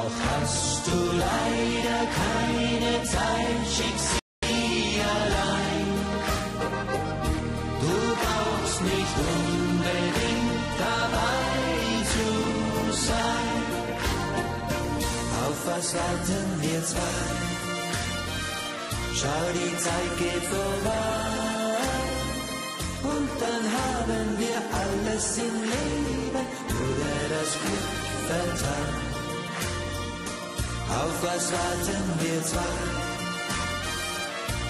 Doch hast du leider keine Zeit, schick sie allein. Du brauchst nicht unbedingt dabei zu sein. Auf was warten wir zwei? Schau, die Zeit geht vorbei. Und dann haben wir alles im Leben, oder das Glück vertan. Auf was warten wir zwei?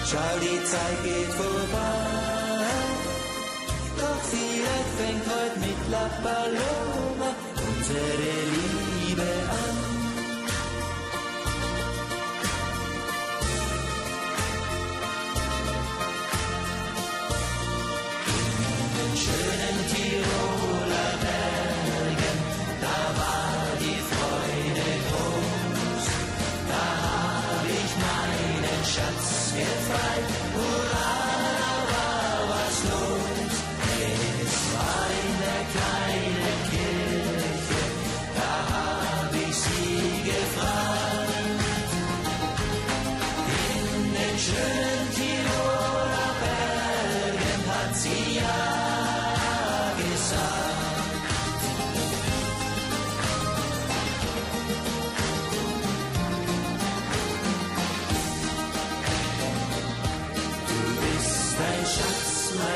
Schau, die Zeit geht vorbei. Doch vielleicht fängt heute mit La Paloma unsere Liebe shots get fried.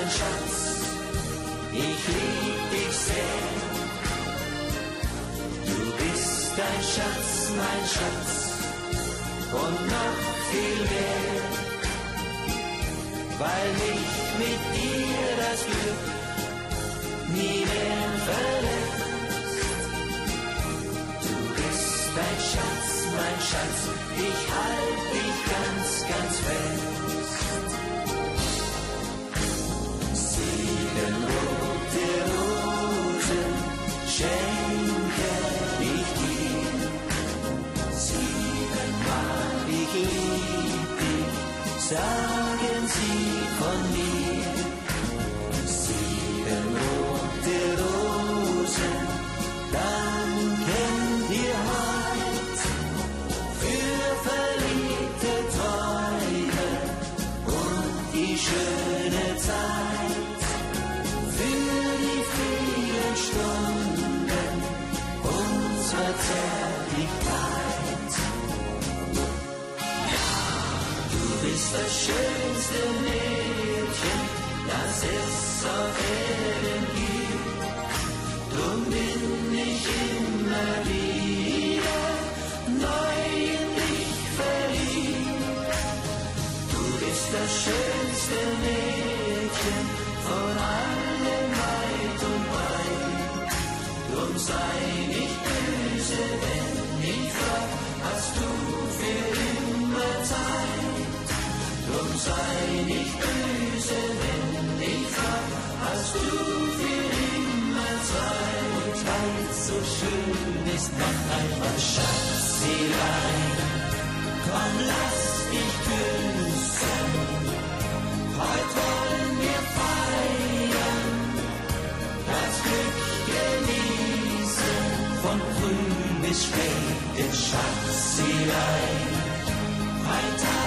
Mein Schatz, ich lieb dich sehr. Du bist ein Schatz, mein Schatz, und noch viel mehr, weil mich mit dir das Glück nie mehr verlässt. Du bist ein Schatz, mein Schatz, ich halt dich ganz, ganz fest. Siebenmal ich lieb dich, sagen sie von mir. Sieben rote Rosen danken dir heut für verliebte Träume und die schöne Zeit, für die vielen Stunden unserer Zärtlichkeit. Das schönste Mädchen, das es auf Erden gibt. Drum bin ich immer wieder neu in dich verliebt. Du bist das schönste Mädchen von allen weit und breit. Drum sei nicht böse, wenn ich frag, hast du Zeit? Drum sei nicht böse, wenn ich frag, hast du für immer Zeit? Und weil's so schön ist, mach einfach Schatzelei. Komm, lass dich küssen, heut wollen wir feiern, das Glück genießen, von früh bis spät in Schatzelei. Ein